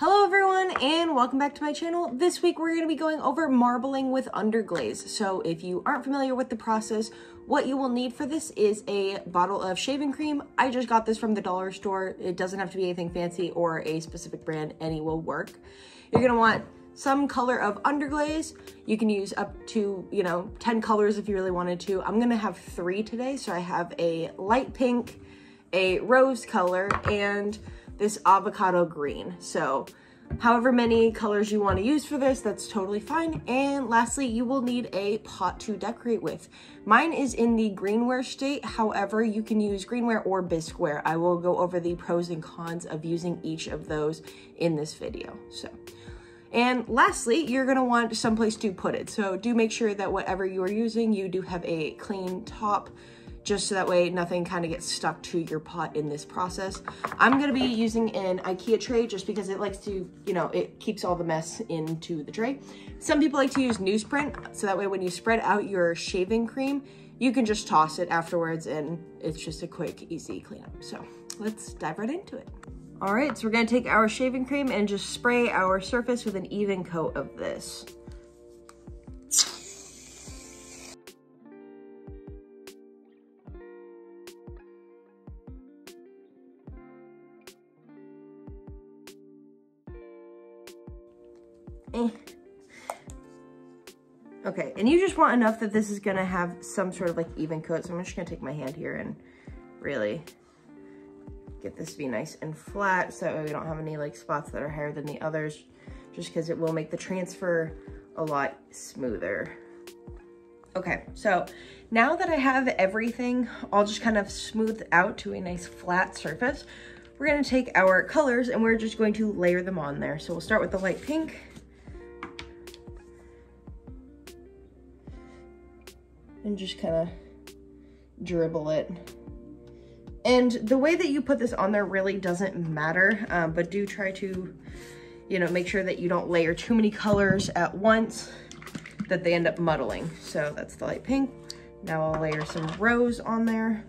Hello everyone and welcome back to my channel. This week we're going to be going over marbling with underglaze. So if you aren't familiar with the process, what you will need for this is a bottle of shaving cream. I just got this from the dollar store. It doesn't have to be anything fancy or a specific brand, any will work. You're going to want some color of underglaze. You can use up to, you know, 10 colors if you really wanted to. I'm going to have three today. So I have a light pink, a rose color, and this avocado green. So however many colors you want to use for this, that's totally fine. And lastly, you will need a pot to decorate with. Mine is in the greenware state. However, you can use greenware or bisqueware. I will go over the pros and cons of using each of those in this video. So. And lastly, you're gonna want someplace to put it. So do make sure that whatever you are using, you do have a clean top just so that way nothing kind of gets stuck to your pot in this process. I'm gonna be using an Ikea tray just because it likes to, you know, it keeps all the mess into the tray. Some people like to use newsprint, so that way when you spread out your shaving cream, you can just toss it afterwards and it's just a quick, easy cleanup. So let's dive right into it. All right, so we're gonna take our shaving cream and just spray our surface with an even coat of this. Eh. Okay, and you just want enough that this is gonna have some sort of like even coat. So I'm just gonna take my hand here and really get this to be nice and flat so we don't have any like spots that are higher than the others just because it will make the transfer a lot smoother. Okay, so now that I have everything all just kind of smoothed out to a nice flat surface, we're gonna take our colors and we're just going to layer them on there. So we'll start with the light pink. And just kind of dribble it and the way that you put this on there really doesn't matter, um, but do try to, you know, make sure that you don't layer too many colors at once that they end up muddling. So that's the light pink. Now I'll layer some rose on there.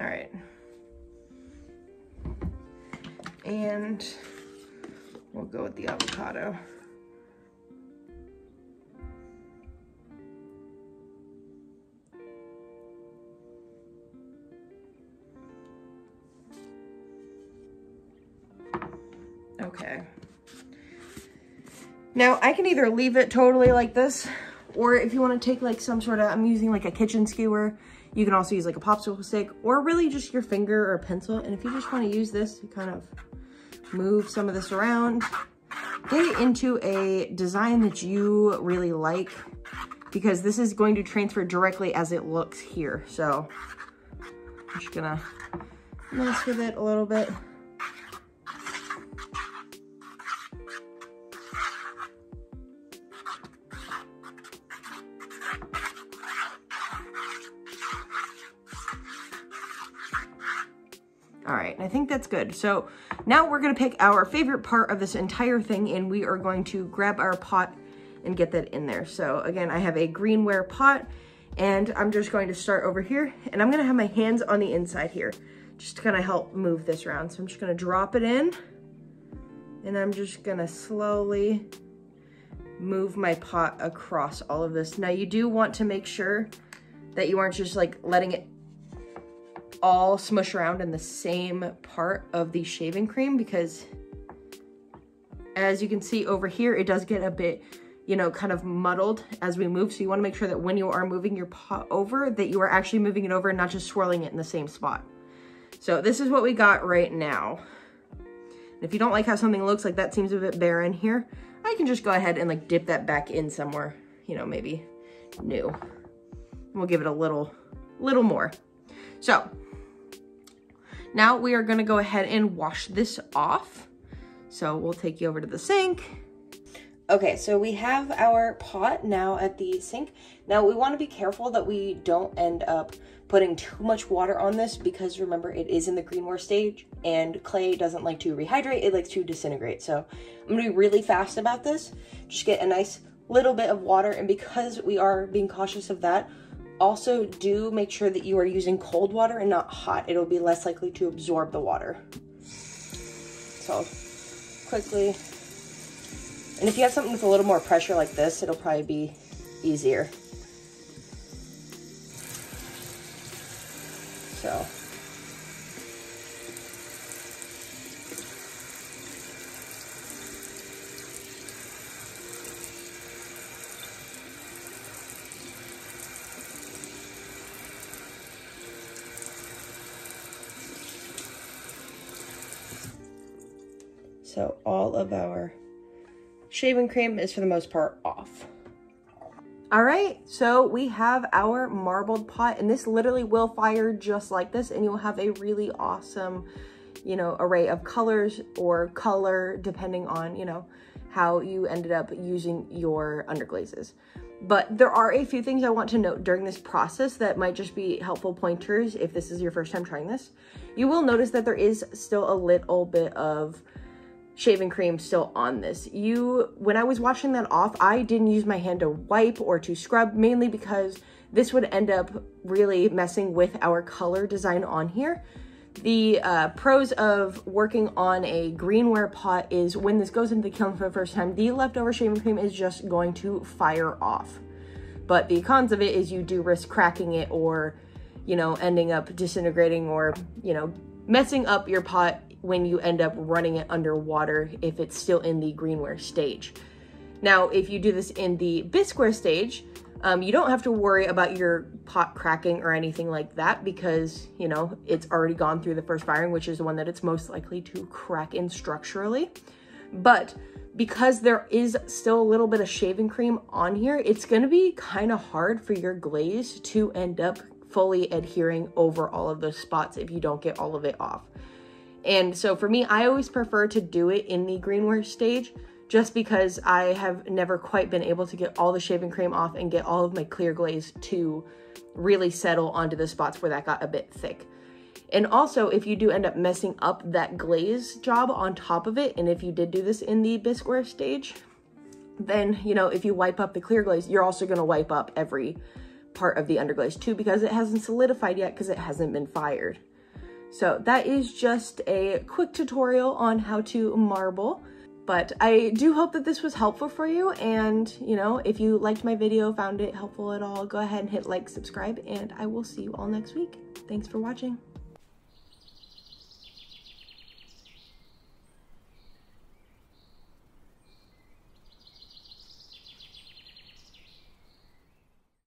All right. And We'll go with the avocado. Okay. Now I can either leave it totally like this, or if you want to take like some sort of, I'm using like a kitchen skewer, you can also use like a popsicle stick, or really just your finger or pencil. And if you just want to use this to kind of move some of this around, get it into a design that you really like because this is going to transfer directly as it looks here. So I'm just gonna mess with it a little bit. All right, I think that's good. So now we're gonna pick our favorite part of this entire thing and we are going to grab our pot and get that in there. So again, I have a greenware pot and I'm just going to start over here and I'm gonna have my hands on the inside here just to kind of help move this around. So I'm just gonna drop it in and I'm just gonna slowly move my pot across all of this. Now you do want to make sure that you aren't just like letting it all smush around in the same part of the shaving cream because as you can see over here, it does get a bit, you know, kind of muddled as we move. So you wanna make sure that when you are moving your pot over, that you are actually moving it over and not just swirling it in the same spot. So this is what we got right now. And if you don't like how something looks like that seems a bit barren here, I can just go ahead and like dip that back in somewhere, you know, maybe new. We'll give it a little, little more. So now we are gonna go ahead and wash this off. So we'll take you over to the sink. Okay, so we have our pot now at the sink. Now we wanna be careful that we don't end up putting too much water on this because remember it is in the greenware stage and clay doesn't like to rehydrate, it likes to disintegrate. So I'm gonna be really fast about this. Just get a nice little bit of water. And because we are being cautious of that, also do make sure that you are using cold water and not hot. It'll be less likely to absorb the water. So quickly. And if you have something with a little more pressure like this, it'll probably be easier. So So all of our shaving cream is for the most part off. All right, so we have our marbled pot and this literally will fire just like this and you'll have a really awesome, you know, array of colors or color depending on, you know, how you ended up using your underglazes. But there are a few things I want to note during this process that might just be helpful pointers if this is your first time trying this. You will notice that there is still a little bit of shaving cream still on this. You, when I was washing that off, I didn't use my hand to wipe or to scrub, mainly because this would end up really messing with our color design on here. The uh, pros of working on a greenware pot is when this goes into the kiln for the first time, the leftover shaving cream is just going to fire off. But the cons of it is you do risk cracking it or, you know, ending up disintegrating or, you know, messing up your pot when you end up running it underwater if it's still in the greenware stage. Now, if you do this in the bisqueware stage, um, you don't have to worry about your pot cracking or anything like that because, you know, it's already gone through the first firing, which is the one that it's most likely to crack in structurally. But because there is still a little bit of shaving cream on here, it's gonna be kind of hard for your glaze to end up fully adhering over all of those spots if you don't get all of it off. And so for me, I always prefer to do it in the greenware stage just because I have never quite been able to get all the shaving cream off and get all of my clear glaze to really settle onto the spots where that got a bit thick. And also, if you do end up messing up that glaze job on top of it, and if you did do this in the bisqueware stage, then, you know, if you wipe up the clear glaze, you're also going to wipe up every part of the underglaze too because it hasn't solidified yet because it hasn't been fired. So that is just a quick tutorial on how to marble. But I do hope that this was helpful for you. And, you know, if you liked my video, found it helpful at all, go ahead and hit like, subscribe, and I will see you all next week. Thanks for watching.